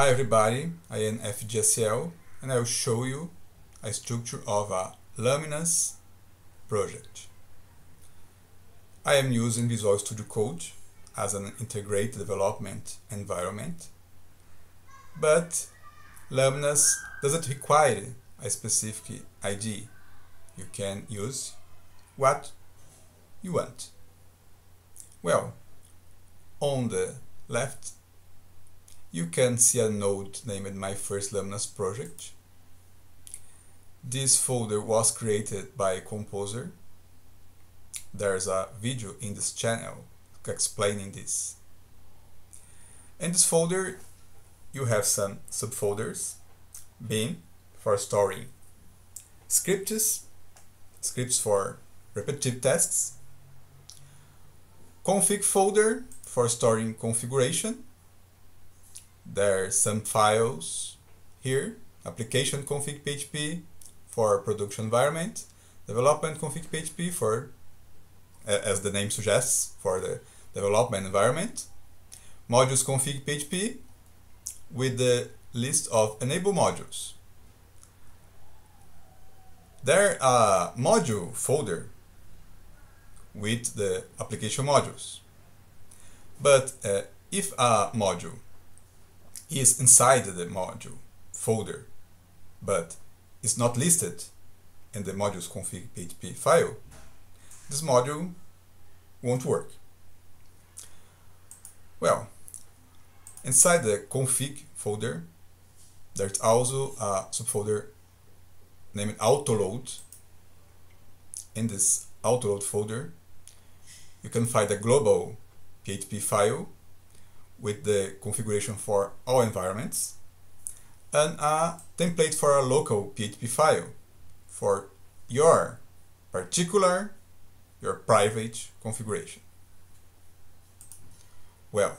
Hi everybody, I am FGSL and I will show you a structure of a Laminas project. I am using Visual Studio Code as an integrated development environment, but Laminas doesn't require a specific IDE. You can use what you want. Well, on the left you can see a node named my first Laminas project. This folder was created by composer. There's a video in this channel explaining this. In this folder you have some subfolders, bin for storing scripts, scripts for repetitive tasks, config folder for storing configuration, there are some files here, application config PHP for production environment, development config PHP for, as the name suggests, for the development environment, modules config PHP with the list of enable modules. There a module folder with the application modules. But uh, if a module is inside the module folder, but is not listed in the modules config PHP file, this module won't work. Well, inside the config folder, there's also a subfolder named autoload. In this autoload folder, you can find a global PHP file with the configuration for all environments and a template for a local PHP file for your particular, your private configuration. Well,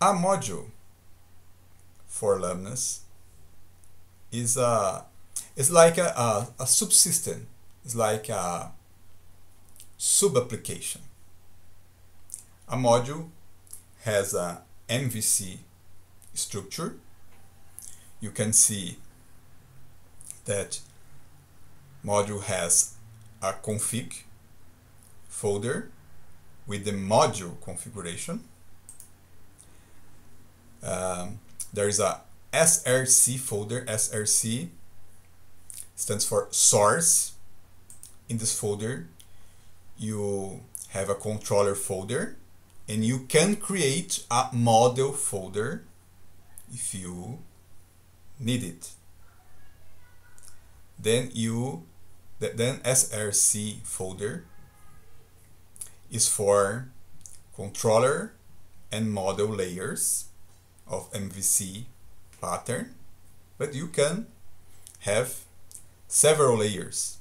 a module for Laminas is a it's like a, a, a subsystem, it's like a sub-application a module has a MVC structure. You can see that module has a config folder with the module configuration. Um, there is a SRC folder. SRC stands for source. In this folder, you have a controller folder and you can create a model folder if you need it. Then you then src folder is for controller and model layers of MVC pattern. But you can have several layers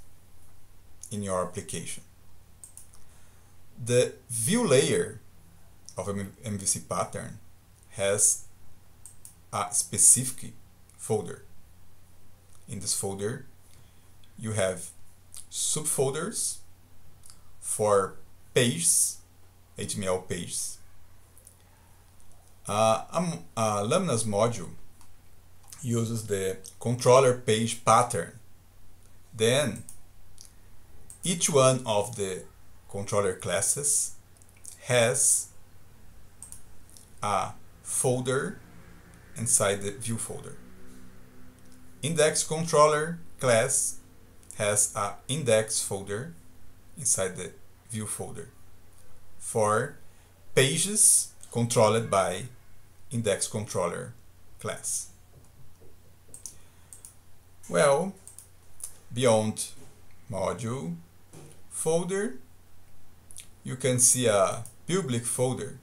in your application. The view layer of MVC pattern has a specific folder. In this folder, you have subfolders for pages, HTML pages. Uh, um, a Laminas module uses the controller page pattern. Then each one of the controller classes has a folder inside the view folder. Index controller class has a index folder inside the view folder for pages controlled by index controller class. Well, beyond module folder, you can see a public folder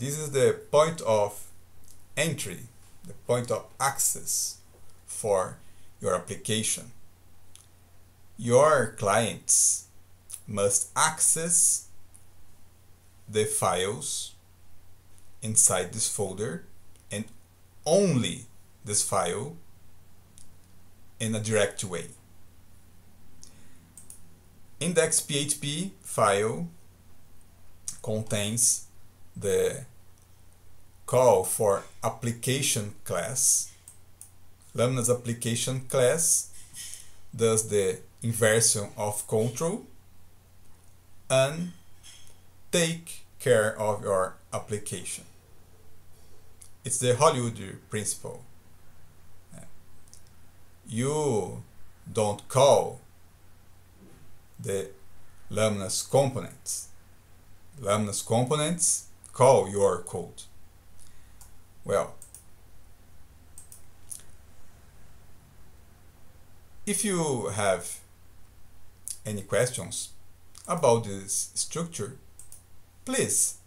this is the point of entry, the point of access for your application. Your clients must access the files inside this folder and only this file in a direct way. Index.php file contains the call for application class. Laminas application class does the inversion of control and take care of your application. It's the Hollywood principle. You don't call the Laminas components. Laminas components call your code. Well, if you have any questions about this structure, please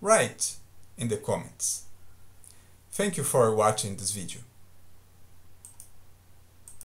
write in the comments. Thank you for watching this video.